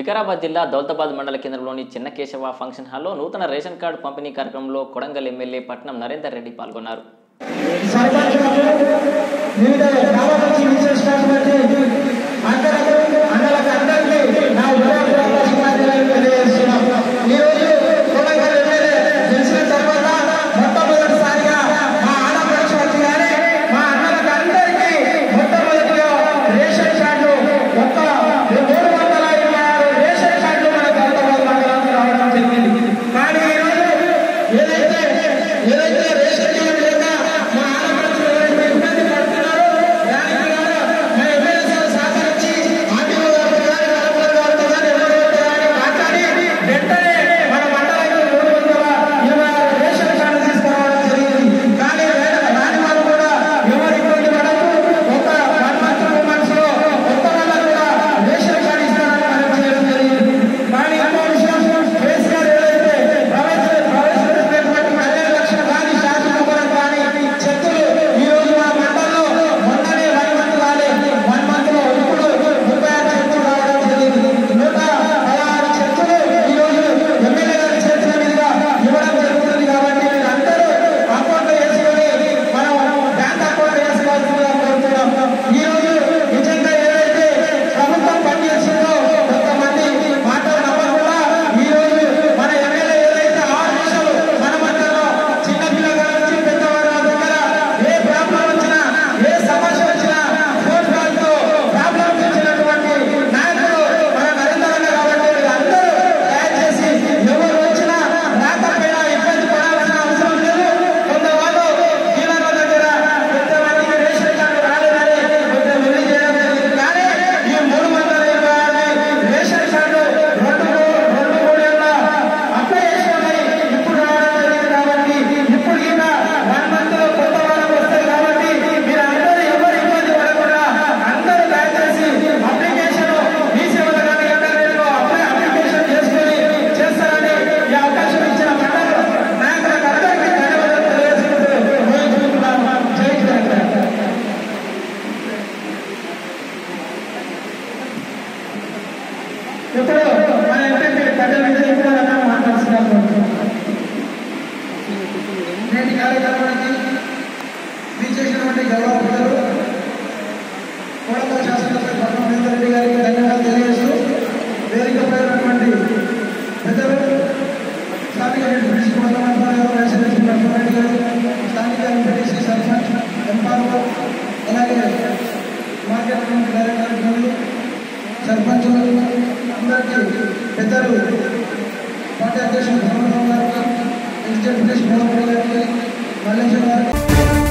వికారాబాద్ జిల్లా దౌలతాబాద్ మండల కేంద్రంలోని చిన్న కేశవ ఫంక్షన్ హాల్లో నూతన రేషన్ కార్డు పంపిణీ కార్యక్రమంలో కొడంగల్ ఎమ్మెల్యే పట్నం నరేందర్ రెడ్డి పాల్గొన్నారు. ఇప్పుడు మన ఎంపీ ప్రజలందరికీ కూడా మనం మాట్లాడుతున్నాము నేటి కార్యక్రమానికి మీరు చేసినటువంటి గౌరవ ప్రజలు కోడతో శాసనసభ్యులు పద్మహేందర్ రెడ్డి గారికి ధన్యవాదాలు తెలియజేస్తూ వేదికపై ఉన్నటువంటి పెద్దలు స్థానిక ఎంపీటీసీ పద్మనాభరావు గారు వైఎస్ఆర్సీ పద్మారెడ్డి గారు స్థానిక ఎంపీటీసీ సర్పంచ్ ఎంపాలు అలాగే మార్కెట్ డైరెక్టర్ సర్పంచులు అందరికీ పెద్దలు పార్టీ అధ్యక్షులు ధర్మరావు గారికి ఎక్స్ డిప్యూటీ గారికి మల్లేశ్వర్